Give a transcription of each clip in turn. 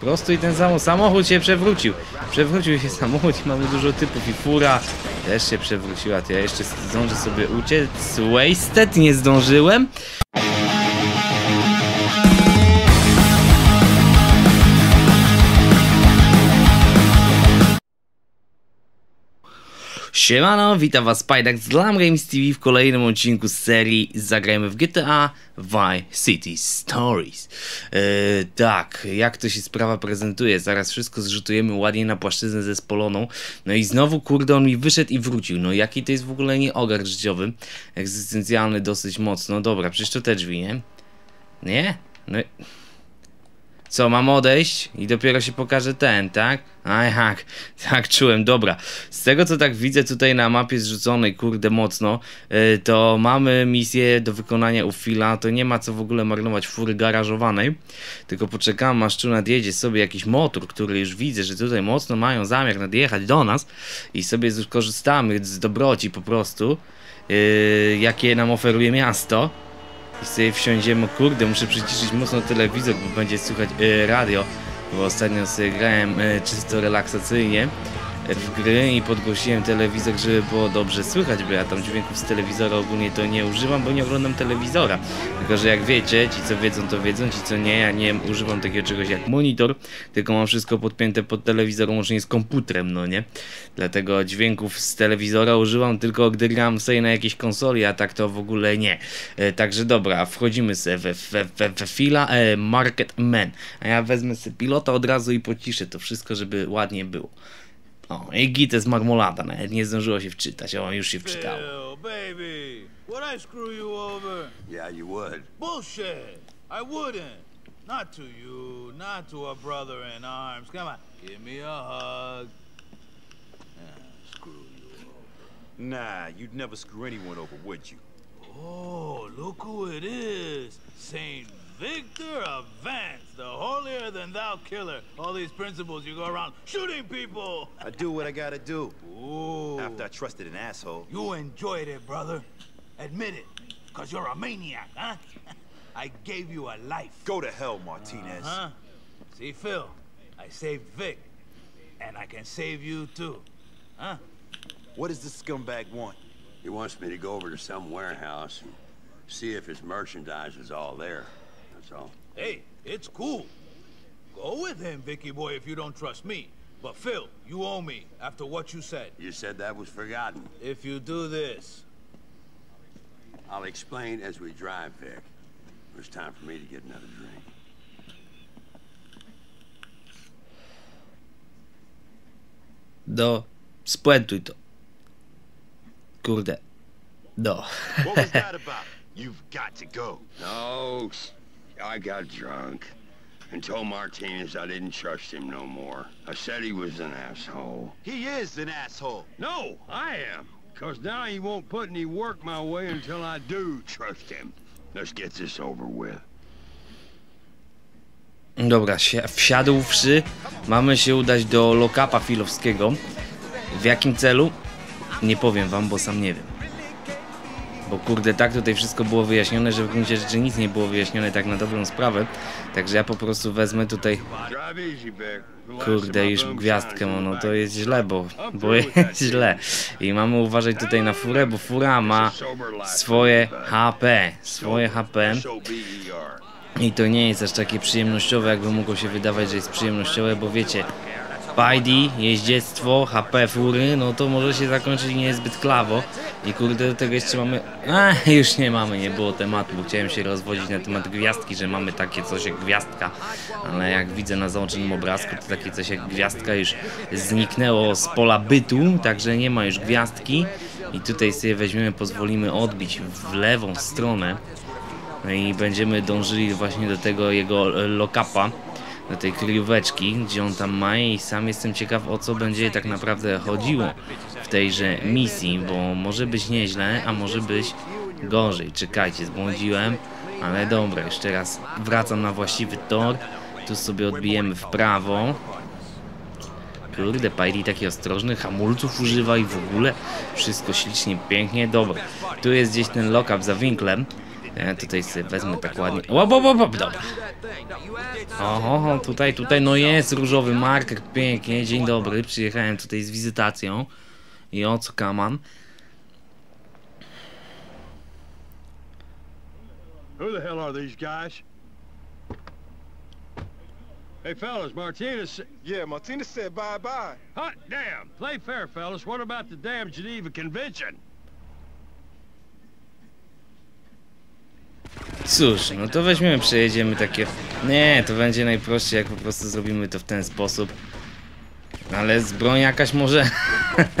Prosto i ten sam samochód się przewrócił. Przewrócił się samochód i mamy dużo typów i fura też się przewróciła. To ja jeszcze zdążę sobie uciec. Wasted nie zdążyłem. Siemano, witam was Spajdak z Glam Games TV w kolejnym odcinku serii Zagrajmy w GTA Vice City Stories. Eee, tak, jak to się sprawa prezentuje, zaraz wszystko zrzutujemy ładnie na płaszczyznę zespoloną. No i znowu, kurde, on mi wyszedł i wrócił. No jaki to jest w ogóle nie ogar życiowy, egzystencjalny dosyć mocno. Dobra, przecież to te drzwi, nie? Nie? No. Co, mam odejść i dopiero się pokaże ten, tak? Aj, tak, tak czułem, dobra. Z tego co tak widzę tutaj na mapie zrzuconej, kurde mocno, yy, to mamy misję do wykonania u Fila, to nie ma co w ogóle marnować fury garażowanej, tylko poczekamy aż tu nadjedzie sobie jakiś motor, który już widzę, że tutaj mocno mają zamiar nadjechać do nas i sobie skorzystamy z dobroci po prostu, yy, jakie nam oferuje miasto. I sobie wsiądziemy, kurde, muszę przyciszyć mocno telewizor, bo będzie słychać y, radio, bo ostatnio sobie grałem y, czysto relaksacyjnie w gry i podgłosiłem telewizor, żeby było dobrze słychać, bo ja tam dźwięków z telewizora ogólnie to nie używam, bo nie oglądam telewizora. Tylko, że jak wiecie, ci co wiedzą to wiedzą, ci co nie, ja nie używam takiego czegoś jak monitor, tylko mam wszystko podpięte pod telewizor łącznie z komputerem, no nie? Dlatego dźwięków z telewizora używam tylko gdy gram sobie na jakiejś konsoli, a tak to w ogóle nie. E, także dobra, wchodzimy sobie we, we, we, we fila e, Market Man, a ja wezmę sobie pilota od razu i pociszę to wszystko, żeby ładnie było. O, git jest marmolada, nawet nie zdążyło się wczytać, o, już się wczytało. Phil, baby, would I screw you over? Yeah, you would. Bullshit! I wouldn't. Not to you, not to a brother in arms. Come on, give me a hug. Ah, screw you over. Nah, you'd never screw anyone over, would you? Oh, look who it is. Saint Victor of Vance, the holier than thou killer. All these principles you go around shooting people. I do what I gotta do. Ooh. After I trusted an asshole. You enjoyed it, brother. Admit it, because you're a maniac, huh? I gave you a life. Go to hell, Martinez. Huh? See, Phil, I saved Vic, and I can save you too. Huh? What does this scumbag want? He wants me to go over to some warehouse and see if his merchandise is all there. That's all. Hey, it's cool. Go with him, Vicky boy, if you don't trust me. But Phil, you owe me after what you said. You said that was forgotten. If you do this, I'll explain as we drive, Vic. It's time for me to get another drink. Do, spuentuj to. Kurde. Do. What was that about? You've got to go. No, I got drunk and told Martinez I didn't trust him no more. I said he was an asshole. He is an asshole. No, I am. Because now he won't put any work my way until I do trust him. Let's get this over with. Dobra, wsi- wsiadłszy, mamy się udać do lokapa filowskiego. W jakim celu? Nie powiem wam, bo sam nie wiem. Bo kurde, tak tutaj wszystko było wyjaśnione, że w gruncie rzeczy nic nie było wyjaśnione tak na dobrą sprawę. Także ja po prostu wezmę tutaj, kurde, już gwiazdkę, no the to jest źle, bo, bo jest źle. I mamy uważać tutaj na furę, bo fura ma swoje HP, swoje HP. I to nie jest aż takie przyjemnościowe, jakby mogło się wydawać, że jest przyjemnościowe, bo wiecie, Spidey, jeździectwo, HP fury, no to może się zakończyć niezbyt klawo. I kurde, do tego jeszcze mamy... A, już nie mamy, nie było tematu, bo chciałem się rozwodzić na temat gwiazdki, że mamy takie coś jak gwiazdka. Ale jak widzę na załączonym obrazku, to takie coś jak gwiazdka już zniknęło z pola bytu, także nie ma już gwiazdki. I tutaj sobie weźmiemy, pozwolimy odbić w lewą stronę. No i będziemy dążyli właśnie do tego jego lokapa, do tej kryjóweczki, gdzie on tam ma i sam jestem ciekaw o co będzie tak naprawdę chodziło w tejże misji, bo może być nieźle, a może być gorzej. Czekajcie, zbłądziłem, ale dobra, jeszcze raz wracam na właściwy tor. Tu sobie odbijemy w prawo. Kurde, Piley taki ostrożny, hamulców używa i w ogóle wszystko ślicznie, pięknie. Dobra, tu jest gdzieś ten lokap za winklem. Ja tutaj sobie wezmę tak ładnie. Łop, łop, łop, łop, dobra. Oho, tutaj, tutaj, no jest różowy marker, pięknie, dzień dobry, przyjechałem tutaj z wizytacją. I o co kaman? Who the hell are these guys? Hey, fellas, Martinez. Yeah, Martinez said bye bye. Hot damn! Play fair, fellas. What about the damn Geneva Convention? Cóż, no to weźmiemy, przejedziemy takie... Nie, to będzie najprościej, jak po prostu zrobimy to w ten sposób. Ale z broń jakaś może...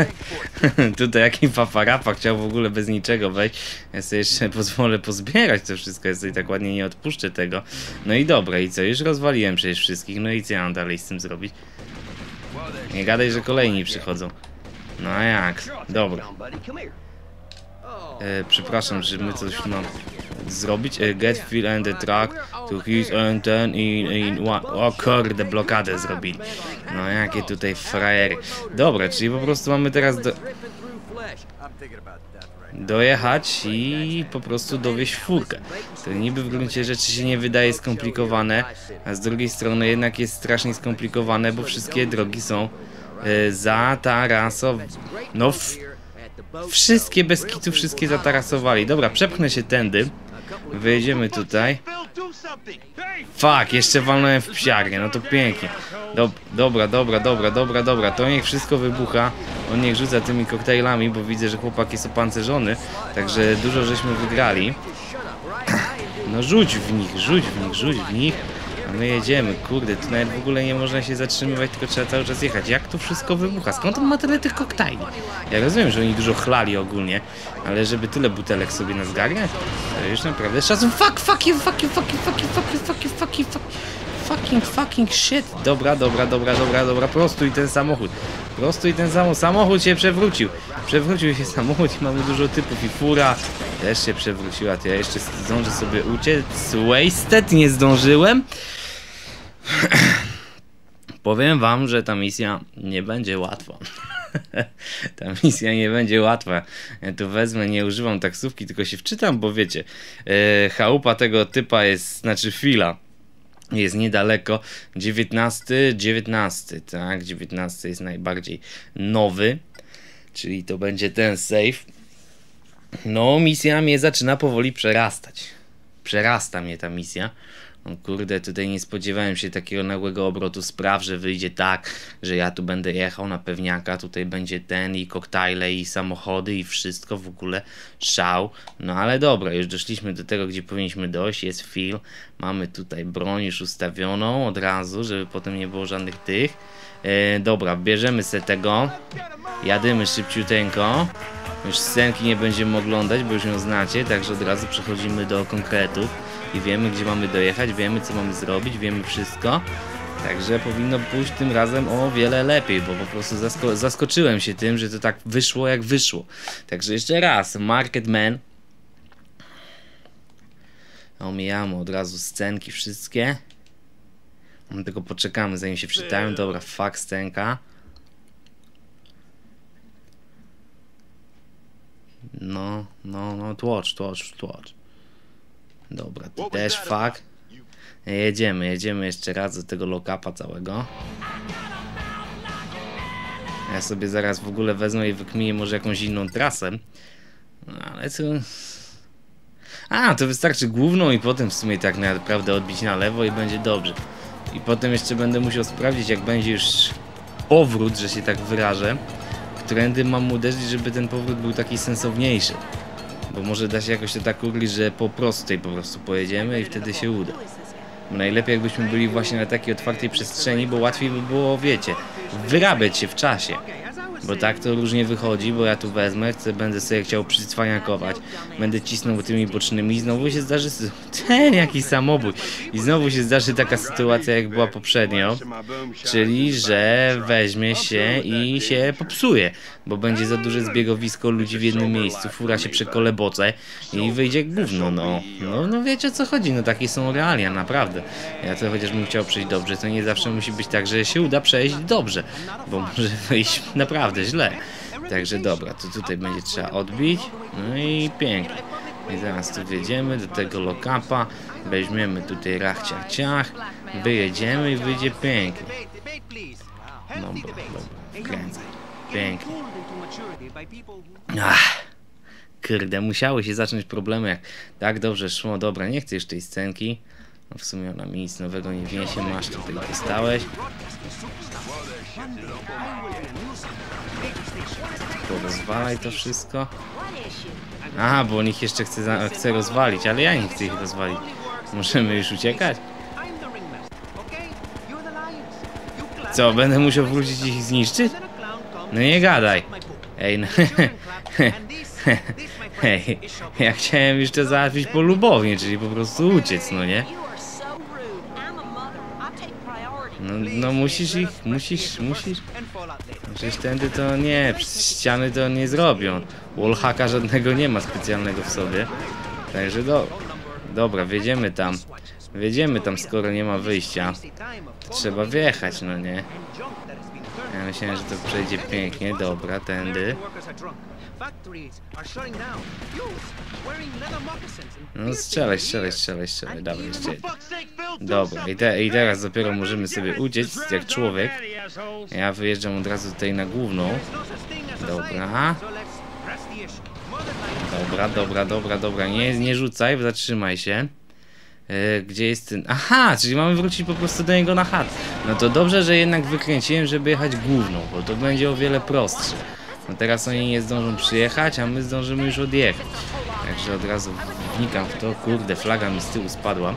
Tutaj jakiś paparapa chciał w ogóle bez niczego wejść. Ja sobie jeszcze pozwolę pozbierać to wszystko, ja sobie tak ładnie nie odpuszczę tego. No i dobra, i co? Już rozwaliłem przecież wszystkich, no i co ja mam dalej z tym zrobić? Nie gadaj, że kolejni przychodzą. No a jak? Dobra. E, przepraszam, że my coś mam zrobić. E, get feel and the track to his and ten in, in one. O kurde, blokadę zrobili. No jakie tutaj frajery. Dobra, czyli po prostu mamy teraz do, dojechać i po prostu dowieść furkę. To niby w gruncie rzeczy się nie wydaje skomplikowane, a z drugiej strony jednak jest strasznie skomplikowane, bo wszystkie drogi są e, zatarasowane. No, wszystkie bez kitu, wszystkie zatarasowali. Dobra, przepchnę się tędy. Wyjedziemy tutaj. Fuck, jeszcze walnąłem w psiarnię, no to pięknie. Dob dobra, dobra, dobra, dobra, dobra, to niech wszystko wybucha. On niech rzuca tymi koktajlami, bo widzę, że chłopak jest opancerzony. Także dużo żeśmy wygrali. No rzuć w nich, rzuć w nich, rzuć w nich. A my jedziemy, kurde, tu nawet w ogóle nie można się zatrzymywać, tylko trzeba cały czas jechać. Jak to wszystko wybucha? Skąd on ma tyle tych koktajli? Ja rozumiem, że oni dużo chlali ogólnie, ale żeby tyle butelek sobie na zgarniać, to już naprawdę szacun. Fuck, fuck you, fuck you, fuck you, fuck you, fuck you, fuck you, fuck you, fuck Fucking, fucking shit. Dobra, dobra, dobra, dobra, dobra, prostuj ten samochód. Prostuj ten samochód. Samochód się przewrócił. Przewrócił się samochód i mamy dużo typów i fura też się przewróciła. To ja jeszcze zdążę sobie uciec. Wasted, nie zdążyłem. Powiem wam, że ta misja nie będzie łatwa. ta misja nie będzie łatwa. Ja tu wezmę, nie używam taksówki, tylko się wczytam, bo wiecie, e, chałupa tego typa jest, znaczy fila jest niedaleko. 19, 19, tak, 19 jest najbardziej nowy, czyli to będzie ten save. No, misja mnie zaczyna powoli przerastać. Przerasta mnie ta misja. O kurde, tutaj nie spodziewałem się takiego nagłego obrotu spraw, że wyjdzie tak, że ja tu będę jechał na pewniaka, tutaj będzie ten i koktajle i samochody i wszystko w ogóle szał. No ale dobra, już doszliśmy do tego, gdzie powinniśmy dojść, jest Phil, mamy tutaj broń już ustawioną od razu, żeby potem nie było żadnych tych. E, dobra, bierzemy se tego, jadymy szybciuteńko. Już scenki nie będziemy oglądać, bo już ją znacie, także od razu przechodzimy do konkretów i wiemy, gdzie mamy dojechać, wiemy, co mamy zrobić, wiemy wszystko. Także powinno pójść tym razem o wiele lepiej, bo po prostu zasko zaskoczyłem się tym, że to tak wyszło, jak wyszło. Także jeszcze raz, Marketman. Omijamy od razu scenki wszystkie. No, Tylko poczekamy, zanim się wczytają. Dobra, fuck scenka. No, no, no, tłocz, tłocz, tłocz. Dobra, ty też fuck. Jedziemy, jedziemy jeszcze raz do tego lokapa całego. Ja sobie zaraz w ogóle wezmę i wykminię może jakąś inną trasę. No ale co... A, to wystarczy główną i potem w sumie tak naprawdę odbić na lewo i będzie dobrze. I potem jeszcze będę musiał sprawdzić, jak będzie już powrót, że się tak wyrażę. Którędy mam uderzyć, żeby ten powrót był taki sensowniejszy. Bo może da się jakoś to tak ugryźć, że po prostej po prostu pojedziemy i wtedy się uda. Najlepiej jakbyśmy byli właśnie na takiej otwartej przestrzeni, bo łatwiej by było, wiecie, wyrabiać się w czasie. Bo tak to różnie wychodzi, bo ja tu wezmę, chcę, będę sobie chciał przycwaniakować, będę cisnął tymi bocznymi i znowu się zdarzy ten jakiś samobój. I znowu się zdarzy taka sytuacja, jak była poprzednio. Czyli, że weźmie się i się popsuje, bo będzie za duże zbiegowisko ludzi w jednym miejscu, fura się przekoleboce i wyjdzie gówno, no. No, no wiecie o co chodzi, no takie są realia, naprawdę. Ja to chociaż bym chciał przejść dobrze, to nie zawsze musi być tak, że się uda przejść dobrze, bo może wyjść naprawdę źle. Także dobra, to tutaj będzie trzeba odbić, no i pięknie. I zaraz tu wjedziemy do tego lokapa, weźmiemy tutaj rachciach ciach, wyjedziemy i wyjdzie pięknie. Dobra, dobra, wkręcaj. Pięknie. Ach, kurde, musiały się zacząć problemy, jak tak dobrze szło. Dobra, nie chcę już tej scenki. No w sumie ona mi nic nowego nie wniesie, masz tutaj dostałeś. Porozwalaj to wszystko. Aha, bo on ich jeszcze chce, chce rozwalić, ale ja nie chcę ich rozwalić. Możemy już uciekać? Co, będę musiał wrócić i ich zniszczyć? No nie gadaj. Ej, no. Hej, ja chciałem to załatwić polubownie, czyli po prostu uciec, no nie? No, no musisz ich, musisz, musisz. Przecież tędy to nie, ściany to nie zrobią. Wallhacka żadnego nie ma specjalnego w sobie. Także do... Dobra, wjedziemy tam. Wjedziemy tam, skoro nie ma wyjścia. Trzeba wjechać, no nie? Ja myślałem, że to przejdzie pięknie. Dobra, tędy. No strzelaj, strzelaj, strzelaj, strzelaj. Dobra, jeszcze. Dobra, i, te, i teraz dopiero możemy sobie uciec jak człowiek. Ja wyjeżdżam od razu tutaj na główną. Dobra. Dobra, dobra, dobra, dobra. Nie, nie rzucaj, zatrzymaj się. E, Gdzie jest ten... Aha, czyli mamy wrócić po prostu do niego na chat. No to dobrze, że jednak wykręciłem, żeby jechać główną, bo to będzie o wiele prostsze. No teraz oni nie zdążą przyjechać, a my zdążymy już odjechać. Także od razu wnikam w to. Kurde, flaga mi z tyłu spadła.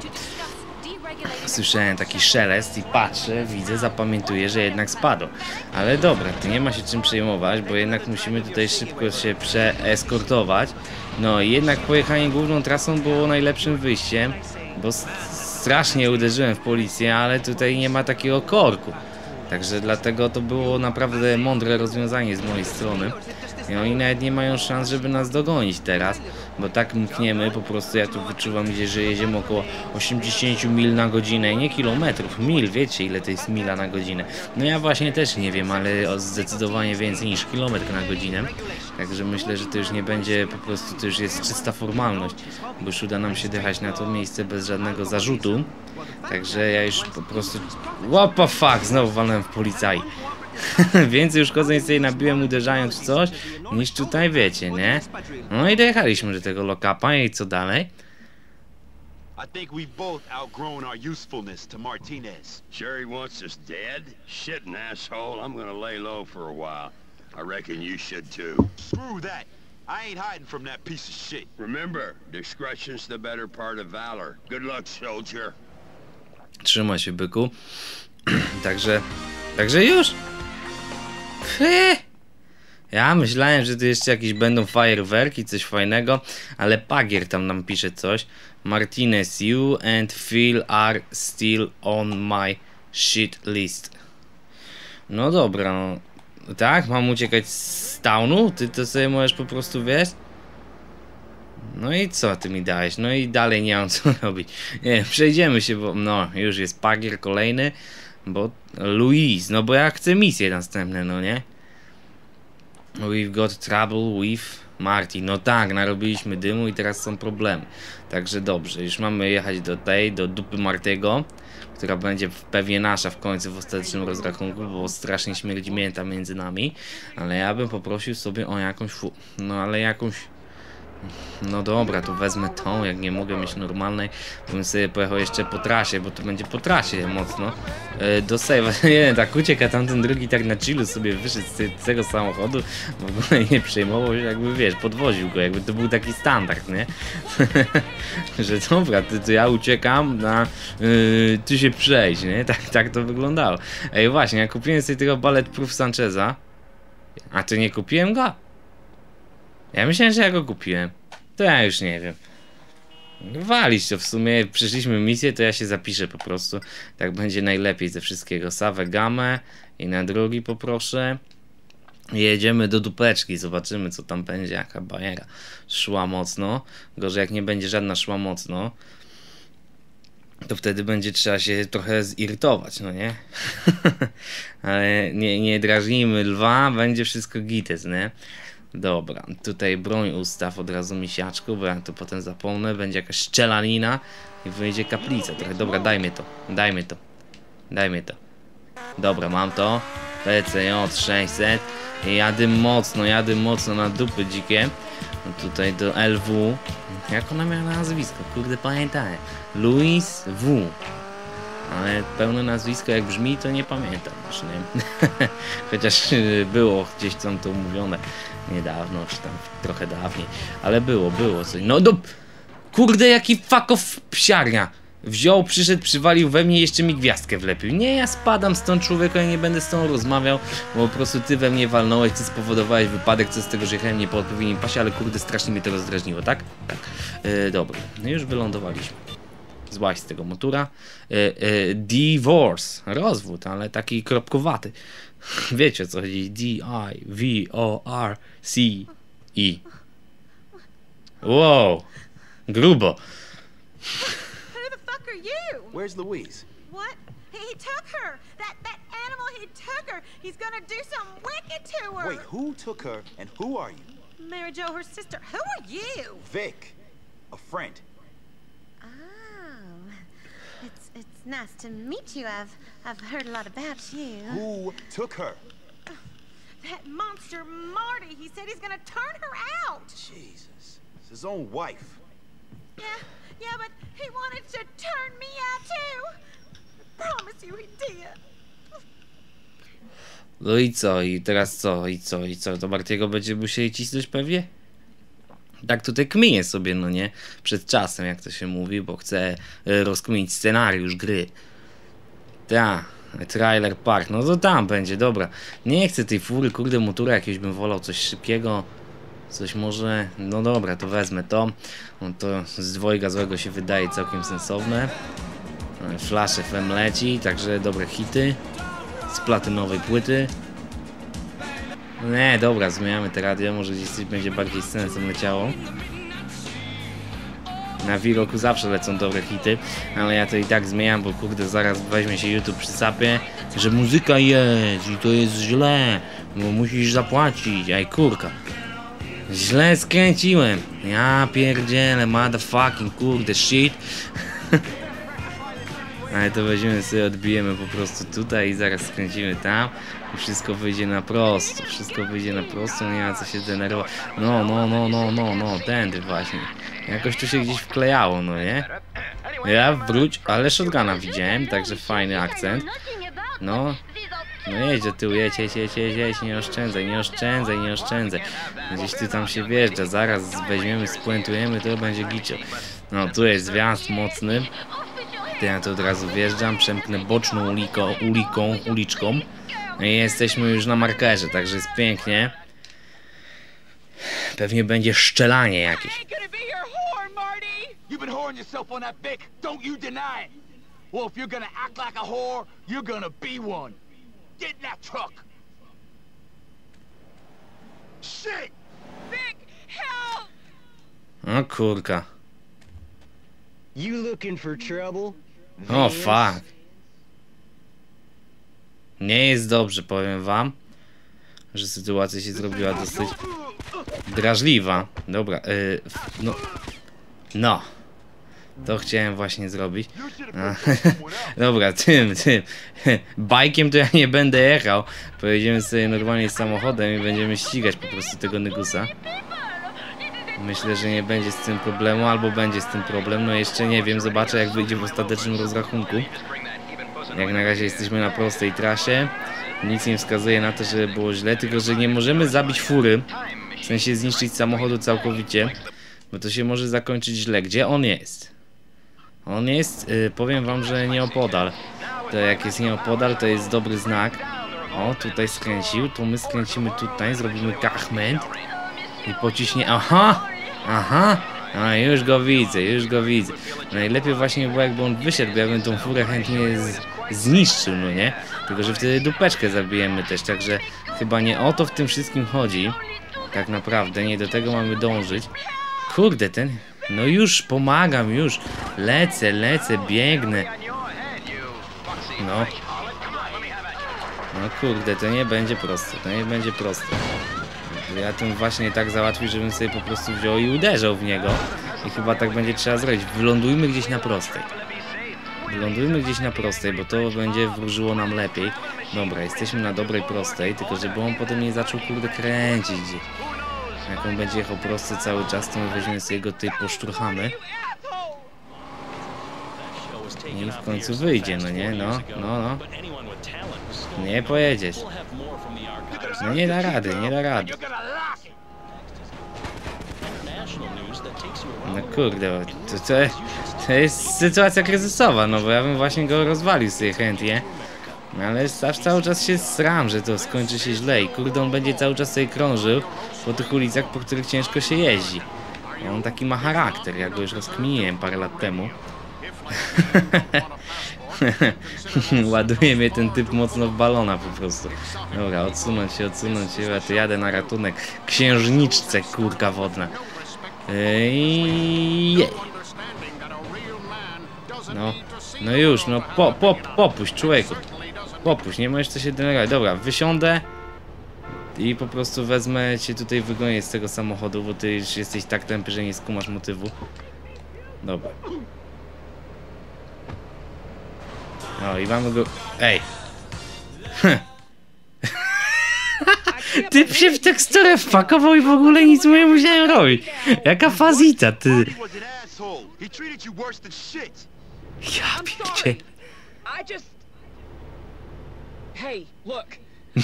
Słyszałem taki szelest i patrzę, widzę, zapamiętuję, że jednak spadło. Ale dobra, to nie ma się czym przejmować, bo jednak musimy tutaj szybko się przeeskortować. No i jednak pojechanie główną trasą było najlepszym wyjściem, bo strasznie uderzyłem w policję, ale tutaj nie ma takiego korku. Także dlatego to było naprawdę mądre rozwiązanie z mojej strony. I oni nawet nie mają szans, żeby nas dogonić teraz, bo tak mkniemy, po prostu ja tu wyczuwam gdzieś, że jedziemy około 80 mil na godzinę, nie kilometrów, mil, wiecie ile to jest mila na godzinę. No ja właśnie też nie wiem, ale zdecydowanie więcej niż kilometr na godzinę. Także myślę, że to już nie będzie, po prostu to już jest czysta formalność, bo już uda nam się dychać na to miejsce bez żadnego zarzutu. Także ja już po prostu... What the fuck, znowu walnąłem w policaj. Więcej uszkodzeń sobie nabiłem uderzając w coś, niż tutaj wiecie, nie? No i dojechaliśmy do tego lokapa i co dalej? I think we've both outgrown our usefulness to Martinez. He wants us dead? Shit, an asshole. I'm gonna lay low for a while. I reckon you should too. Screw that. I ain't hiding from that piece of shit. Remember, discretion's the better part of valor. Good luck, soldier. Trzyma się byku. także, także już. Ja myślałem, że tu jeszcze jakieś będą fajerwerki, coś fajnego, ale Pagier tam nam pisze coś. Martinez, you and Phil are still on my shit list. No dobra, no. Tak? Mam uciekać z townu? Ty to sobie możesz po prostu, wiesz? No i co ty mi dałeś? No i dalej nie mam co robić. Nie, przejdziemy się, bo no, już jest pagier kolejny, bo Louise, no bo ja chcę misje następne, no nie? We've got trouble with Marty. No tak, narobiliśmy dymu i teraz są problemy. Także dobrze, już mamy jechać do tej, do dupy Martego, która będzie pewnie nasza w końcu w ostatecznym rozrachunku, bo strasznie śmierdzi mięta między nami. Ale ja bym poprosił sobie o jakąś. No ale jakąś... No dobra, to wezmę tą, jak nie mogę mieć normalnej, bym sobie pojechał jeszcze po trasie, bo to będzie po trasie mocno. E, do save'a, jeden tak uciekł, a tamten drugi tak na chillu sobie wyszedł z, te- z tego samochodu, w ogóle nie przejmował się, jakby wiesz, podwoził go, jakby to był taki standard, nie? Że dobra, ty, to ja uciekam, na yy, ty się przejść, nie? Tak, tak to wyglądało. Ej, właśnie, ja kupiłem sobie tego Bulletproof Sancheza, a ty nie kupiłem go? Ja myślałem, że ja go kupiłem. To ja już nie wiem. Walić to w sumie. Przyszliśmy misję, to ja się zapiszę po prostu. Tak będzie najlepiej ze wszystkiego. Sawę gamę i na drugi poproszę. Jedziemy do dupeczki, zobaczymy co tam będzie, jaka bajera. Szła mocno. Gorzej jak nie będzie żadna szła mocno. To wtedy będzie trzeba się trochę zirytować, no nie? Ale nie, nie drażnijmy lwa, będzie wszystko gites, nie? Dobra, tutaj broń ustaw od razu misiaczku, bo jak to potem zapomnę, będzie jakaś szczelanina i wyjdzie kaplica. Trochę, dobra, dajmy to, dajmy to, dajmy to. Dobra, mam to. PCJ 600. Jadę mocno, jadę mocno na dupy dzikie. Tutaj do LW. Jak ona miała nazwisko? Kurde, pamiętam. Louis W. Ale pełne nazwisko jak brzmi, to nie pamiętam już, nie? Chociaż y, było gdzieś tam to mówione niedawno, czy tam trochę dawniej. Ale było, było coś. No do... Kurde, jaki off psiarnia. Wziął, przyszedł, przywalił we mnie i jeszcze mi gwiazdkę wlepił. Nie, ja spadam stąd człowieku, ja nie będę z tą rozmawiał, bo po prostu ty we mnie walnąłeś, ty spowodowałeś wypadek, co z tego, że jechałem nie po odpowiednim pasie, ale kurde, strasznie mnie to rozdrażniło, tak? Tak. E, dobra, no już wylądowaliśmy. Złaź z tego motura. E, e, divorce, rozwód, ale taki kropkowaty. Wiecie o co chodzi? D-I-V-O-R-C-E. Wow, grubo. Who the fuck are you? Where's Louise? What? He, he took her. That that animal. He took her. He's gonna do something wicked to her. Wait, who took her and who are you? Mary Jo, her sister. Who are you? Vic, a friend. It's it's nice to meet you. I've I've heard a lot about you. Who took her? That monster Marty. He said he's gonna turn her out. Jesus, it's his own wife. Yeah, yeah, but he wanted to turn me out too. I promise you he did. No i co? I teraz co? I co? I co? To Martiego będzie musieli cisnąć pewnie? Tak tutaj kminie sobie, no nie? Przed czasem, jak to się mówi, bo chce e, rozkminić scenariusz gry. Ta, trailer park, no to tam będzie, dobra. Nie chcę tej fury, kurde, motura jakiegoś bym wolał, coś szybkiego. Coś może, no dobra, to wezmę to. No to z dwojga złego się wydaje całkiem sensowne. E, Flash FM leci, także dobre hity z platynowej płyty. Nie, dobra, zmieniamy te radio, może gdzieś coś będzie bardziej sensem leciało. Na Wiroku zawsze lecą dobre hity, ale ja to i tak zmieniam, bo kurde zaraz weźmie się YouTube przy sapie, że muzyka jest i to jest źle, bo musisz zapłacić, aj kurka. Źle skręciłem. Ja pierdzielę, motherfucking kurde shit. Ale to weźmiemy sobie, odbijemy po prostu tutaj i zaraz skręcimy tam i wszystko wyjdzie na prosto, wszystko wyjdzie na prosto, nie ma co się denerwować. No, no, no, no, no, no, tędy właśnie. Jakoś tu się gdzieś wklejało, no nie? Ja wróć, ale shotguna widziałem, także fajny akcent. No, no jedź do tyłu, jedź, jedź, jedź, jedź, jedź, nie oszczędzaj, nie oszczędzaj, nie oszczędzaj. Gdzieś ty tam się wjeżdża, zaraz weźmiemy, spuentujemy, to będzie gicio. No, tu jest zwiast mocny. To ja to od razu wjeżdżam, przemknę boczną uliko, uliką, uliczką. No i jesteśmy już na markerze, także jest pięknie. Pewnie będzie szczelanie jakieś. Well, if you're gonna act like a whore, you're gonna be one. Get in that truck. Shit! Vic, help! O kurka. You looking for trouble? O fuck. Nie jest dobrze, powiem wam. Że sytuacja się zrobiła dosyć drażliwa. Dobra, y, f- no. No. To chciałem właśnie zrobić. A, Dobra, tym, tym. Bajkiem to ja nie będę jechał. Pojedziemy sobie normalnie samochodem i będziemy ścigać po prostu tego Nygusa. Myślę, że nie będzie z tym problemu, albo będzie z tym problem. No jeszcze nie wiem, zobaczę jak wyjdzie w ostatecznym rozrachunku. Jak na razie jesteśmy na prostej trasie. Nic nie wskazuje na to, że było źle, tylko że nie możemy zabić fury. W sensie zniszczyć samochodu całkowicie, bo to się może zakończyć źle. Gdzie on jest? On jest, y, powiem wam, że nieopodal. To jak jest nieopodal, to jest dobry znak. O, tutaj skręcił, to my skręcimy tutaj, zrobimy kachment. I pociśnie, aha, aha, a już go widzę, już go widzę. Najlepiej właśnie było jakby on wyszedł, bo ja bym tą furę chętnie z, zniszczył, no nie? Tylko, że wtedy dupeczkę zabijemy też, także chyba nie o to w tym wszystkim chodzi. Tak naprawdę, nie do tego mamy dążyć. Kurde, ten, no już pomagam, już, lecę, lecę, biegnę. No. No kurde, to nie będzie proste, to nie będzie proste. Ja tym właśnie tak załatwił, żebym sobie po prostu wziął i uderzał w niego. I chyba tak będzie trzeba zrobić. Wylądujmy gdzieś na prostej. Wylądujmy gdzieś na prostej, bo to będzie wróżyło nam lepiej. Dobra, jesteśmy na dobrej prostej, tylko żeby on potem nie zaczął kurde kręcić. Jak on będzie jechał prosto cały czas, to my weźmiemy sobie go tutaj poszturchamy. I w końcu wyjdzie, no nie? No, no, no. Nie pojedziesz. No nie da rady, nie da rady. No kurde, to, to, to jest sytuacja kryzysowa, no bo ja bym właśnie go rozwalił sobie chętnie. No ale aż cały czas się sram, że to skończy się źle i kurde on będzie cały czas sobie krążył po tych ulicach, po których ciężko się jeździ. On taki ma charakter, ja go już rozkminiłem parę lat temu. Ładuje mnie ten typ mocno w balona po prostu. Dobra, odsunąć się, odsunąć się, ja tu jadę na ratunek. Księżniczce, kurka wodna. Ej, jej. No, no już, no po, po, popuść człowieku. Popuść, nie możesz co się denerwować. Dobra, wysiądę i po prostu wezmę cię tutaj wygonię z tego samochodu, bo ty już jesteś tak tępy, że nie skumasz motywu. Dobra. No i mamy go... Ej! Typ się w teksturę wpakował i w ogóle nic mu nie musiałem robić. Jaka fazita, ty. Ja pierdzie.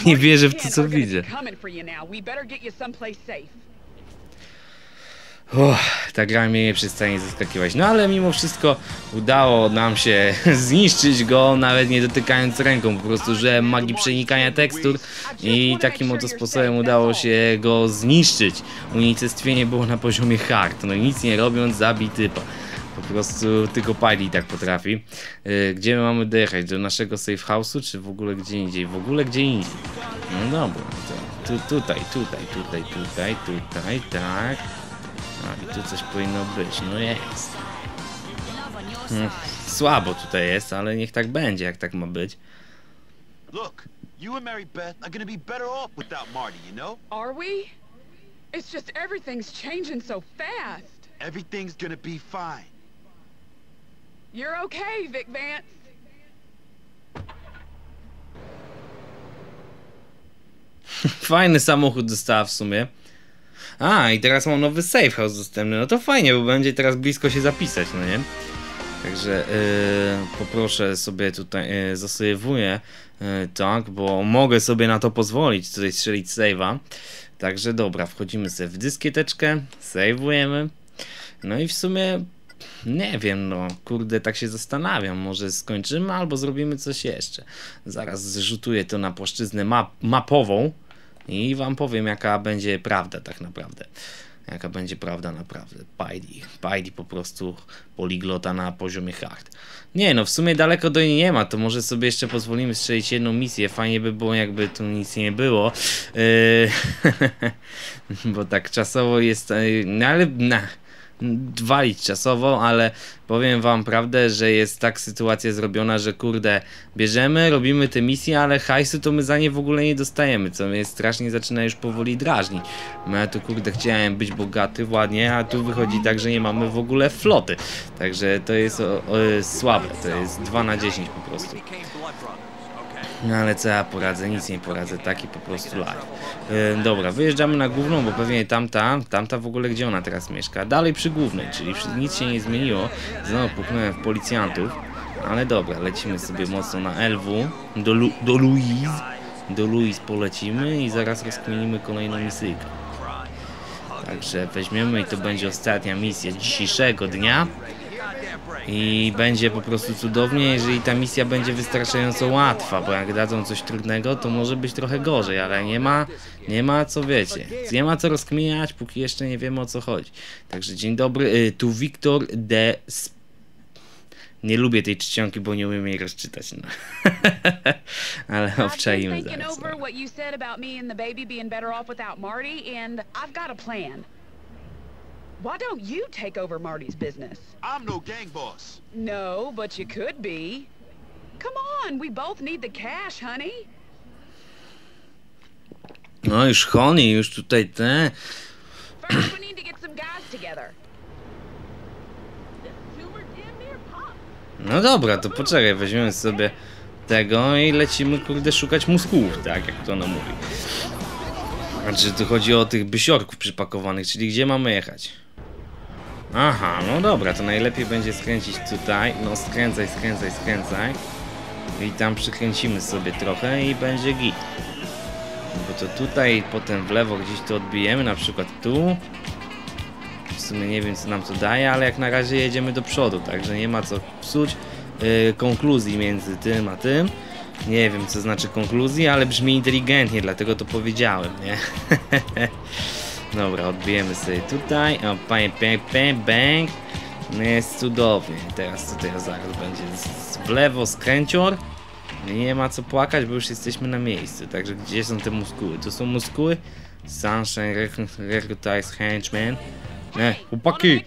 Nie wierzę w to, co widzę. be Coming for you now. We better get you someplace safe. Uff, ta gra mnie nie przestanie zaskakiwać. No ale mimo wszystko udało nam się zniszczyć go, nawet nie dotykając ręką. Po prostu użyłem magii przenikania tekstur i takim oto sposobem udało się go zniszczyć. Unicestwienie było na poziomie hard. No nic nie robiąc, zabij typa. Po prostu tylko Pali tak potrafi. Yy, Gdzie my mamy dojechać? Do naszego safe house'u, czy w ogóle gdzie indziej? W ogóle gdzie indziej. No dobra, to tu, tutaj, tutaj, tutaj, tutaj, tutaj, tak. A i tu coś powinno być, no jest. Hmm, słabo tutaj jest, ale niech tak będzie, jak tak ma być. Look, you and Mary Beth are gonna be better off without Marty, you know? Are we? It's just everything's changing so fast. Everything's gonna be fine. You're okay, Vic Vance. Fajny samochód dostała w sumie. A, i teraz mam nowy safe house dostępny. No to fajnie, bo będzie teraz blisko się zapisać, no nie? Także yy, poproszę sobie tutaj, yy, zasejwuję, yy, tak, bo mogę sobie na to pozwolić, tutaj strzelić save'a. Także dobra, wchodzimy sobie w dyskieteczkę, save'ujemy. No i w sumie nie wiem, no kurde, tak się zastanawiam. Może skończymy albo zrobimy coś jeszcze. Zaraz zrzutuję to na płaszczyznę map mapową i wam powiem, jaka będzie prawda tak naprawdę. Jaka będzie prawda naprawdę. Pajdi. Pajdi po prostu poliglota na poziomie hard. Nie no, w sumie daleko do niej nie ma, to może sobie jeszcze pozwolimy strzelić jedną misję. Fajnie by było, jakby tu nic nie było. Yy, bo tak czasowo jest. Yy, no ale. Nah walić czasowo, ale powiem wam prawdę, że jest tak sytuacja zrobiona, że kurde, bierzemy, robimy te misje, ale hajsu to my za nie w ogóle nie dostajemy, co mnie strasznie zaczyna już powoli drażnić. No ja tu kurde chciałem być bogaty, ładnie, a tu wychodzi tak, że nie mamy w ogóle floty. Także to jest o, o, słabe, to jest 2 na 10 po prostu. No ale co ja poradzę, nic nie poradzę, taki po prostu live. Yy, dobra, wyjeżdżamy na główną, bo pewnie tamta, tamta w ogóle gdzie ona teraz mieszka? Dalej przy głównej, czyli nic się nie zmieniło. Znowu puknąłem w policjantów. Ale dobra, lecimy sobie mocno na LW, do, Lu do Louise. Do Louise polecimy i zaraz rozkminimy kolejną misyjkę. Także weźmiemy i to będzie ostatnia misja dzisiejszego dnia. I będzie po prostu cudownie, jeżeli ta misja będzie wystarczająco łatwa, bo jak dadzą coś trudnego, to może być trochę gorzej, ale nie ma, nie ma co wiecie, nie ma co rozkminiać, póki jeszcze nie wiemy o co chodzi. Także dzień dobry, y, tu Wiktor de... Sp- Nie lubię tej czcionki, bo nie umiem jej rozczytać, no. ale thinking zaraz. over Why don't you take over Marty's business? I'm no gang boss. No, but you could be. Come on, we both need the cash, honey. No już Honey, już tutaj te... First, we need to get some guys together. Two were damn near pop. No dobra, to poczekaj, weźmiemy sobie tego i lecimy, kurde, szukać mózgów, tak jak to ona mówi. Znaczy, tu chodzi o tych bysiorków przypakowanych, czyli gdzie mamy jechać? Aha, no dobra, to najlepiej będzie skręcić tutaj. No skręcaj, skręcaj, skręcaj. I tam przykręcimy sobie trochę i będzie git. Bo to tutaj, potem w lewo gdzieś to odbijemy, na przykład tu. W sumie nie wiem co nam to daje, ale jak na razie jedziemy do przodu, także nie ma co psuć yy, konkluzji między tym a tym. Nie wiem co znaczy konkluzji, ale brzmi inteligentnie, dlatego to powiedziałem, nie? Dobra, odbijemy sobie tutaj. O, bang, bang, bang, bang. No jest cudownie. Teraz tutaj zaraz będzie w lewo skręcior. Nie ma co płakać, bo już jesteśmy na miejscu. Także gdzie są te muskuły? To są muskuły? Sunshine, Recru- Recrutize Henchman. Nie, chłopaki!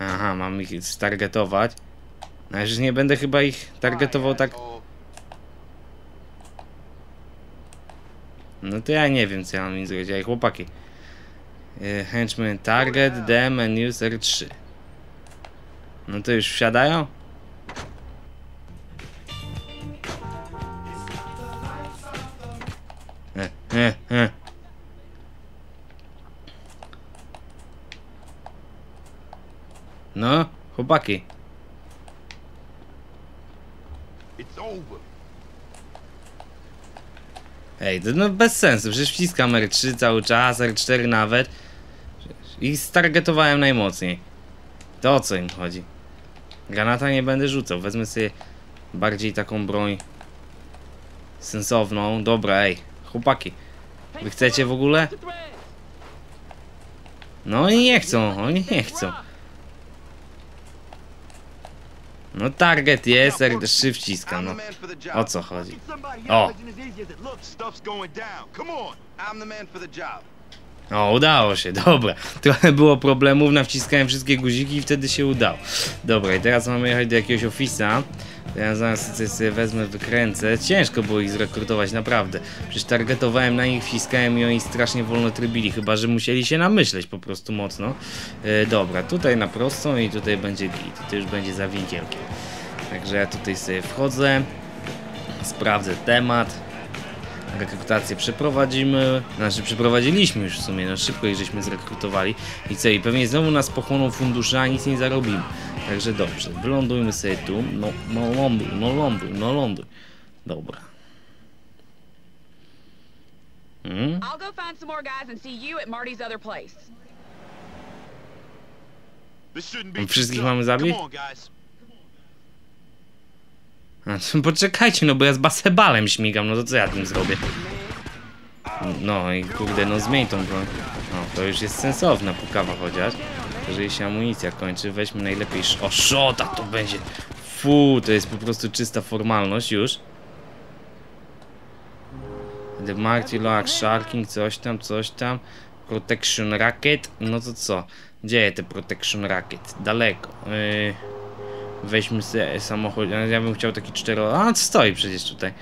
Aha, mam ich stargetować. Już nie będę chyba ich targetował tak. No to ja nie wiem co ja mam im zrobić, Ej, chłopaki. E, Henchman target, them and use R3. No to już wsiadają? E, e, e. No, chłopaki. It's over. Ej, to no bez sensu, przecież wciskam R3 cały czas, R4 nawet. I stargetowałem najmocniej. To o co im chodzi? Granata nie będę rzucał, wezmę sobie bardziej taką broń sensowną. Dobra, ej, chłopaki. Wy chcecie w ogóle? No i nie chcą, oni nie chcą. No target jest, R3 wciskam, no. O co chodzi? O. O, udało się, dobra. Trochę było problemów, nawciskałem wszystkie guziki i wtedy się udało. Dobra, i teraz mamy jechać do jakiegoś ofisa. Ja zaraz sobie wezmę, wykręcę. Ciężko było ich zrekrutować, naprawdę. Przecież targetowałem na nich, wciskałem i oni strasznie wolno trybili, chyba że musieli się namyśleć po prostu mocno. E, dobra, tutaj na prostą i tutaj będzie git. To już będzie za winkielkiem. Także ja tutaj sobie wchodzę, sprawdzę temat rekrutację przeprowadzimy, znaczy przeprowadziliśmy już w sumie, no szybko ich żeśmy zrekrutowali i co, i pewnie znowu nas pochłoną fundusze, a nic nie zarobimy. Także dobrze, wylądujmy sobie tu, no, no ląduj, no ląduj, no ląduj. Dobra. Hmm? I'll go find some more guys and see you at Marty's other place. This shouldn't be Wszystkich mamy zabić? A, Poczekajcie, no bo ja z basebalem śmigam, no to co ja tym zrobię? No i kurde, no zmień tą broń. No, to już jest sensowna pukawa chociaż. Jeżeli się amunicja kończy, weźmy najlepiej... O, szota to będzie... Fu, to jest po prostu czysta formalność już. The Marty Loak Sharking, coś tam, coś tam. Protection Racket, no to co? Gdzie te Protection Racket? Daleko. Yy... Weźmy sobie samochód. Ja bym chciał taki cztero. A stoi przecież tutaj.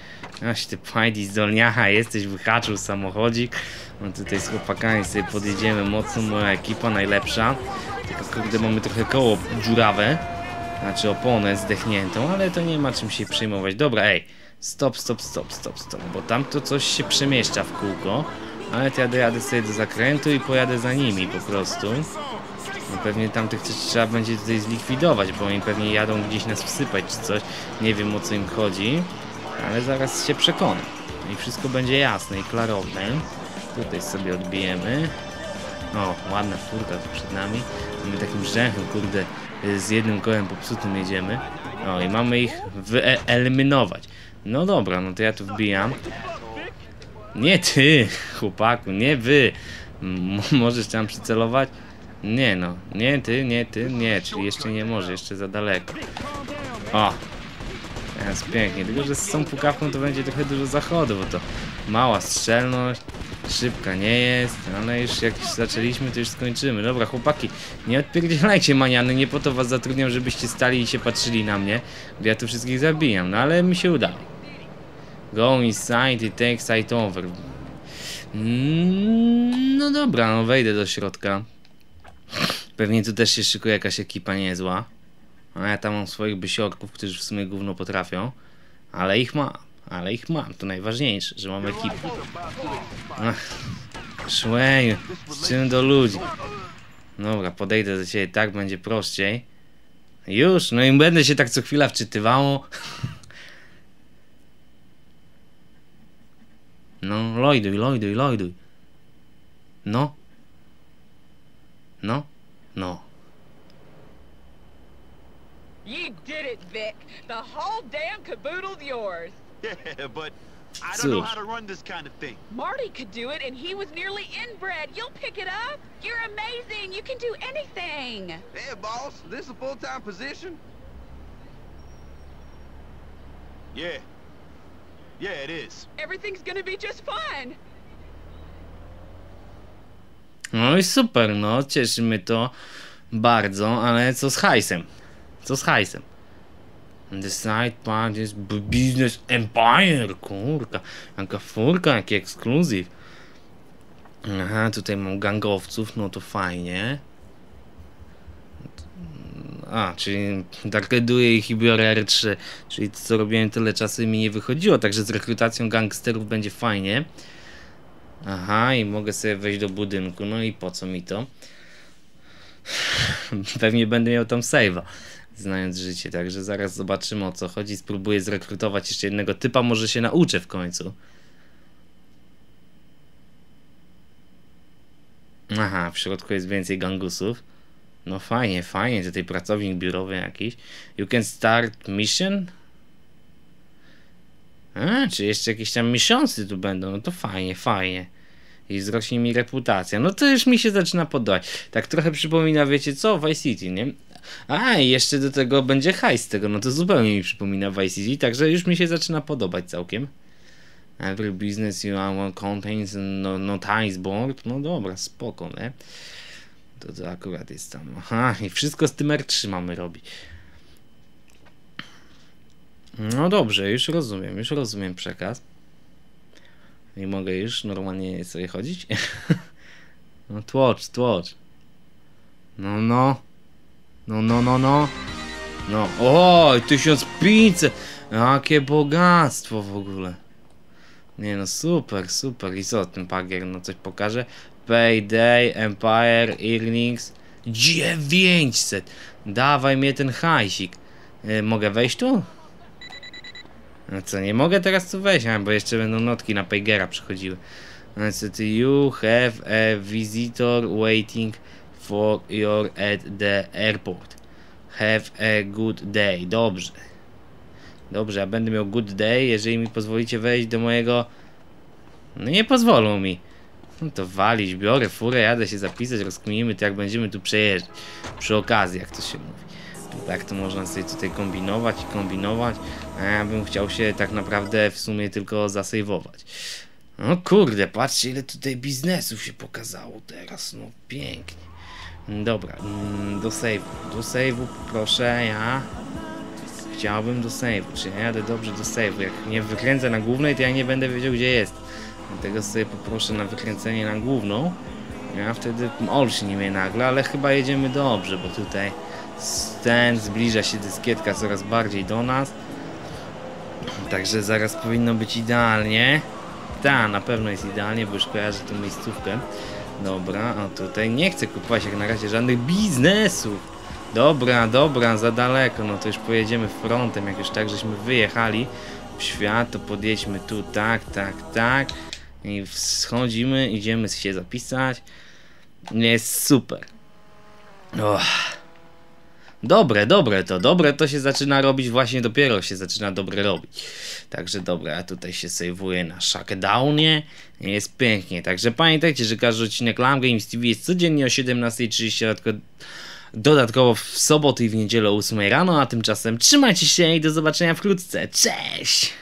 Aś ty pajdi zdolniacha, jesteś wyhaczył samochodzik. No tutaj z chłopakami sobie podjedziemy mocno, moja ekipa najlepsza. Tylko kurde mamy trochę koło dziurawe. Znaczy oponę zdechniętą, ale to nie ma czym się przejmować. Dobra, ej. Stop, stop, stop, stop, stop. Bo tam to coś się przemieszcza w kółko. Ale to ja dojadę sobie do zakrętu i pojadę za nimi po prostu. No pewnie tamtych też trzeba będzie tutaj zlikwidować, bo oni pewnie jadą gdzieś nas wsypać czy coś. Nie wiem o co im chodzi, ale zaraz się przekonam. I wszystko będzie jasne i klarowne. Tutaj sobie odbijemy. O, ładna furka tu przed nami. My takim rzęchem, kurde, z jednym kołem popsutym jedziemy. O, i mamy ich wyeliminować. No dobra, no to ja tu wbijam. Nie ty, chłopaku, nie wy. M możesz tam przycelować? Nie no, nie ty, nie ty, nie, czyli jeszcze nie może, jeszcze za daleko. O! Teraz pięknie, tylko że z tą pukawką to będzie trochę dużo zachodu, bo to mała strzelność. Szybka nie jest, ale już jak zaczęliśmy, to już skończymy. Dobra, chłopaki, nie odpierdzielajcie maniany, nie po to was zatrudniam, żebyście stali i się patrzyli na mnie, gdy ja tu wszystkich zabijam, no ale mi się udało. Go inside i take site over. Mm, no dobra, no wejdę do środka. Pewnie tu też się szykuje jakaś ekipa niezła. A ja tam mam swoich bysiorków, którzy w sumie gówno potrafią. Ale ich mam, ale ich mam. To najważniejsze, że mam ekipę. Ach, Szłeju, z czym do ludzi? Dobra, podejdę do ciebie, tak będzie prościej. Już, no i będę się tak co chwila wczytywało. No, lojduj, lojduj, lojduj. No. No. No. You did it, Vic. The whole damn caboodle's yours. Yeah, but I don't know how to run this kind of thing. Marty could do it, and he was nearly inbred. You'll pick it up. You're amazing. You can do anything. Hey, boss, this a full-time position? Yeah. Yeah, it is. Everything's gonna be just fine. No i super, no, cieszy mnie to bardzo, ale co z hajsem? Co z hajsem? The side part is Business Empire, kurka, jaka furka, jaki ekskluzyw. Aha, tutaj mam gangowców, no to fajnie. A, czyli targetuję ich i biorę R3, czyli to co robiłem tyle czasu mi nie wychodziło, także z rekrutacją gangsterów będzie fajnie. Aha, i mogę sobie wejść do budynku. No i po co mi to? Pewnie będę miał tam save'a, znając życie, także zaraz zobaczymy o co chodzi. Spróbuję zrekrutować jeszcze jednego typa, może się nauczę w końcu. Aha, w środku jest więcej gangusów. No fajnie, fajnie, tutaj pracownik biurowy jakiś. You can start mission? A, czy jeszcze jakieś tam miesiące tu będą, no to fajnie, fajnie. I wzrośnie mi reputacja. No to już mi się zaczyna podobać. Tak trochę przypomina, wiecie co, Vice City, nie? A, i jeszcze do tego będzie hajs tego, no to zupełnie mi przypomina Vice City, także już mi się zaczyna podobać całkiem. Every business you have contains no, notice board. No dobra, spoko, nie? To, to akurat jest tam. Aha, i wszystko z tym R3 mamy robić. No dobrze, już rozumiem, już rozumiem przekaz. I mogę już normalnie sobie chodzić? no tłocz, tłocz. No, no. No, no, no, no. No, oj, 1500! Jakie bogactwo w ogóle. Nie no, super, super. I co ten pagier, no coś pokaże? Payday, Empire, Earnings. 900! Dawaj mnie ten hajsik. E, mogę wejść tu? No co, nie mogę teraz tu wejść, bo jeszcze będą notki na Pagera przychodziły. No co ty, you have a visitor waiting for your at the airport. Have a good day. Dobrze. Dobrze, ja będę miał good day, jeżeli mi pozwolicie wejść do mojego... No nie pozwolą mi. No to walić, biorę furę, jadę się zapisać, rozkminimy to jak będziemy tu przejeżdżać. Przy okazji, jak to się mówi. Tak to można sobie tutaj kombinować i kombinować, a ja bym chciał się tak naprawdę w sumie tylko zasejwować. No kurde, patrzcie ile tutaj biznesów się pokazało teraz, no pięknie. Dobra, mm, do save'u, do save'u proszę, ja chciałbym do save'u, czy ja jadę dobrze do save'u, jak nie wykręcę na głównej, to ja nie będę wiedział gdzie jest. Dlatego sobie poproszę na wykręcenie na główną, ja wtedy olśni mnie nagle, ale chyba jedziemy dobrze, bo tutaj ten zbliża się dyskietka coraz bardziej do nas. Także zaraz powinno być idealnie. Ta, na pewno jest idealnie, bo już kojarzę tę miejscówkę. Dobra, a tutaj nie chcę kupować jak na razie żadnych biznesów. Dobra, dobra, za daleko, no to już pojedziemy frontem, jak już tak żeśmy wyjechali w świat, to podjedźmy tu, tak, tak, tak. I schodzimy, idziemy się zapisać. Jest super. Och. Dobre, dobre to, dobre to się zaczyna robić, właśnie dopiero się zaczyna dobre robić. Także dobra, ja tutaj się sejwuję na Shakedownie, jest pięknie. Także pamiętajcie, że każdy odcinek Lam Games TV jest codziennie o 17.30, dodatkowo w soboty i w niedzielę o 8 rano, a tymczasem trzymajcie się i do zobaczenia wkrótce. Cześć!